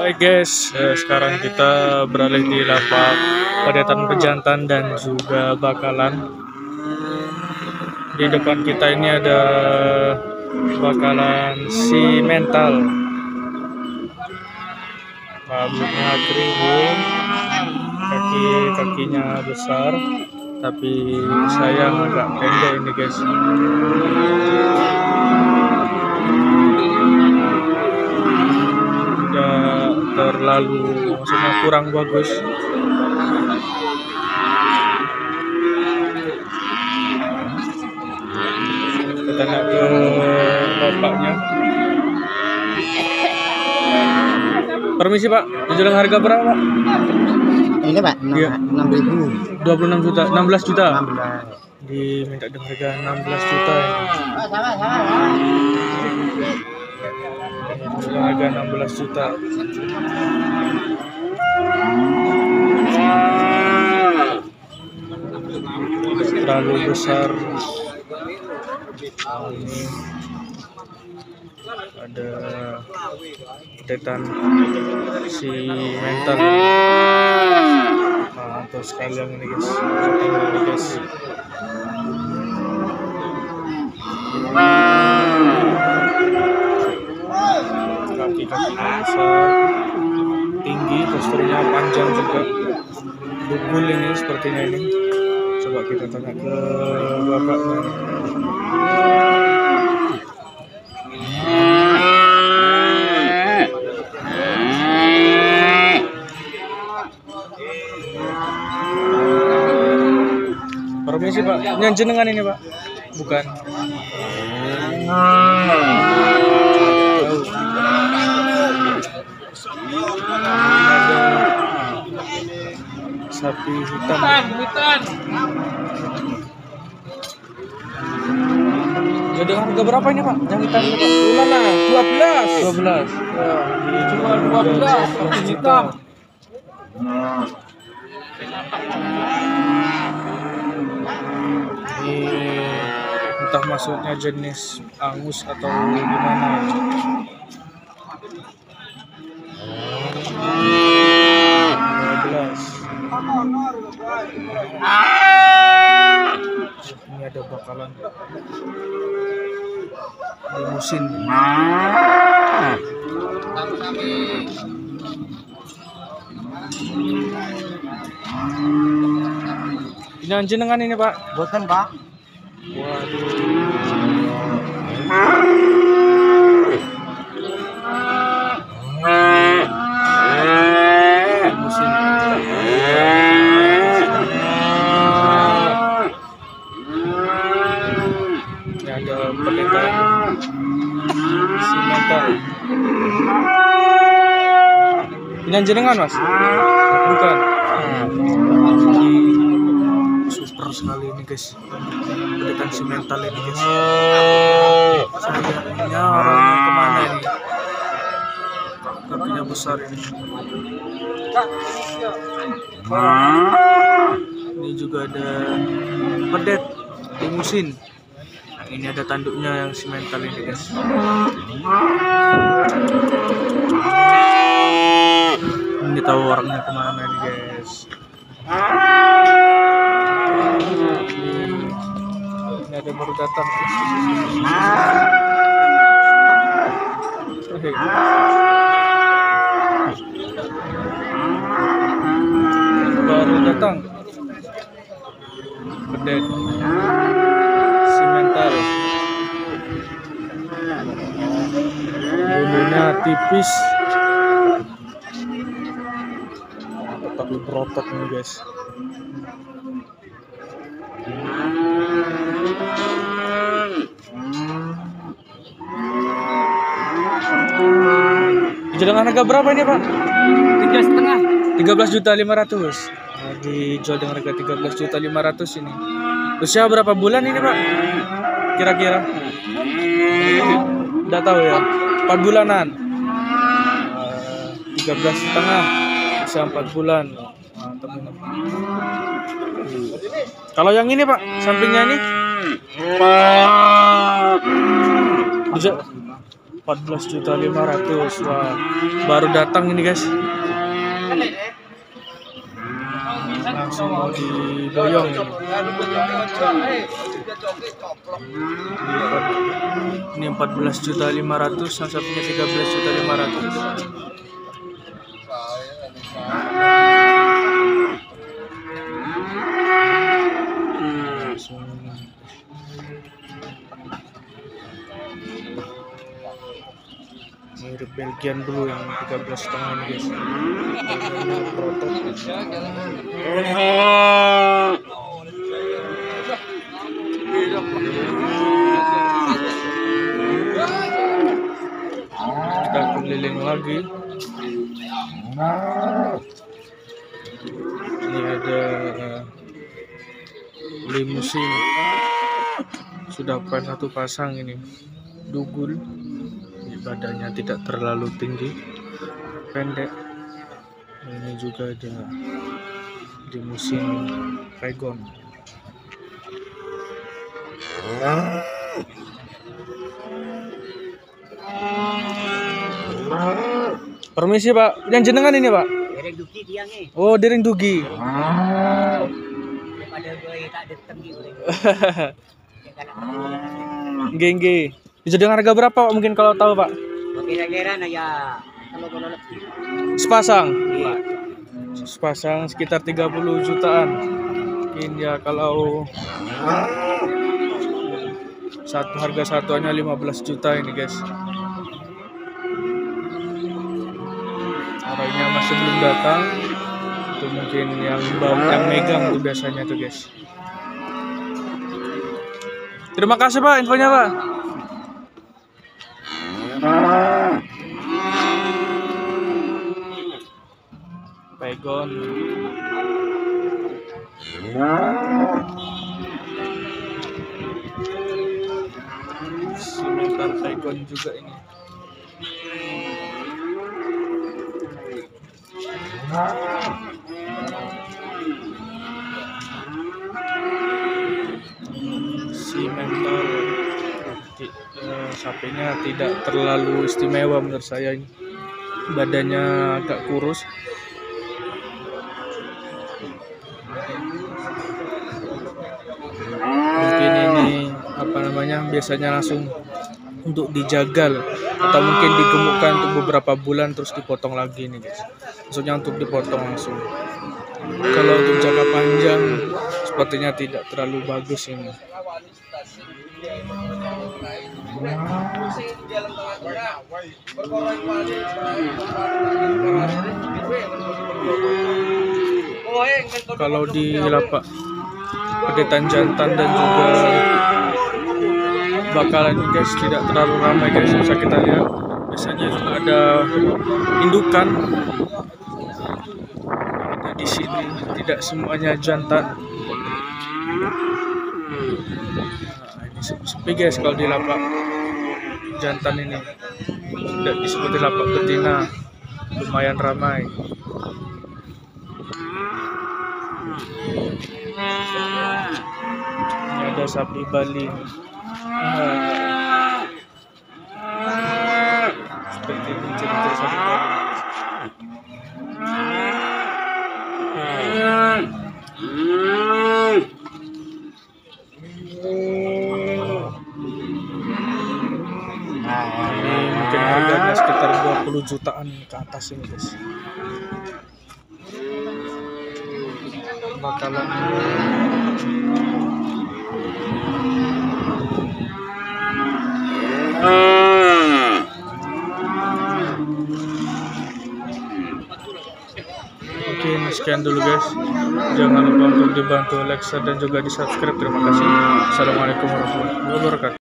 Baik guys, eh, sekarang kita beralih di lapak padetan pejantan dan juga bakalan. Di depan kita ini ada bakalan si mental. Rambutnya kriwil, kaki kakinya besar, tapi sayang agak pendek ini guys. Terlalu, maksudnya kurang bagus. Kita tanya ke bapaknya. Permisi pak, dijual harga berapa pak? Ini pak, Iya. enam ribu. 26 juta, 16 juta. Enam belas. Diminta dengan harga 16 juta ini. Dengan harga 16 juta. Terlalu besar. Ini ada detan si mental. Nah, untuk sekalian ini guys, ini guys. Kaki-kaki besar, tinggi, posturnya panjang juga. Bugul ini sepertinya ini. Coba kita tanya ke bapaknya. Permisi pak, yang ini pak? Bukan. Sapi hitam. Jadi harga berapa ini pak? Yang hitam ini pak? Mana? Dua belas. 12 Cuma dua belas. hitam. Ini entah maksudnya jenis angus atau gimana. Ini ada bakalan limusin. Ini yang jenengan ini pak? Bosan pak? Limusin. Ada pendeta si mental. Ini yang jenengan mas? Bukan. Ini super sekali ini guys. Pendeta si mental ini guys. Sebenarnya orangnya ke mana ini? Kakinya besar ini. Ini juga ada pedet limusin. Ini ada tanduknya yang si mental ini guys. Ini tahu orangnya ke mana ini guys. Ini ada baru datang. Baru datang. Pedet. Tipis. Tapi berotot nih guys. Dengan harga berapa ini pak? Tiga setengah. 13 juta 500 Nah, dijual dengan harga 13 juta 500 ini usia berapa bulan ini pak kira-kira Udah tahu ya 4 bulanan 13 setengah usia 4 bulan. Mantap ini kalau yang ini pak sampingnya ini? Bisa 14.500 wah baru datang ini guys. Langsung mau diboyong ini. ini 14.500 yang satunya 13.500 langsung mirip Belgian Blue yang 13 setengah guys. Kita keliling lagi ini ada eh, limusin. Sudah pas satu pasang ini. Dugul. Ini badannya tidak terlalu tinggi. Pendek. Ini juga ada limusin Pegon Permisi Pak, yang jenengan ini Pak? Derek duki dia ni. Oh, Dering Dugi. Daripada gue tak kan nak. Nggih, nggih. Bisa dengan harga berapa Pak mungkin kalau tahu Pak? Kira-kira na ya. Kalau kalau lebih. Sepasang. Sepasang sekitar 30 jutaan. Mungkin ya kalau satu harga satuannya 15 juta ini guys. Datang. Itu mungkin yang bawa yang megang tuh biasanya tuh guys. Terima kasih Pak infonya Pak. Pegon. Simental Pegon juga ini. Simental Ti- eh, sapinya tidak terlalu istimewa menurut saya ini. Badannya agak kurus. mungkin ini apa namanya biasanya langsung untuk dijagal atau mungkin digemukkan untuk beberapa bulan terus dipotong lagi nih guys. Maksudnya untuk dipotong langsung. Kalau untuk jangka panjang sepertinya tidak terlalu bagus ini. Kalau di lapak pedetan jantan dan juga bakalan ini guys tidak terlalu ramai guys bisa kita lihat biasanya juga ada indukan. Ada di sini tidak semuanya jantan. Nah, sepi guys kalau di lapak jantan ini. Tidak disebut di lapak betina. Lumayan ramai. Ini ada sapi Bali seperti mencari sapi Bali ini mungkin harganya sekitar 20 jutaan ke atas ini guys. Bakalan sekian dulu guys. Jangan lupa untuk dibantu like, share, dan juga di subscribe. Terima kasih. Assalamualaikum warahmatullahi wabarakatuh.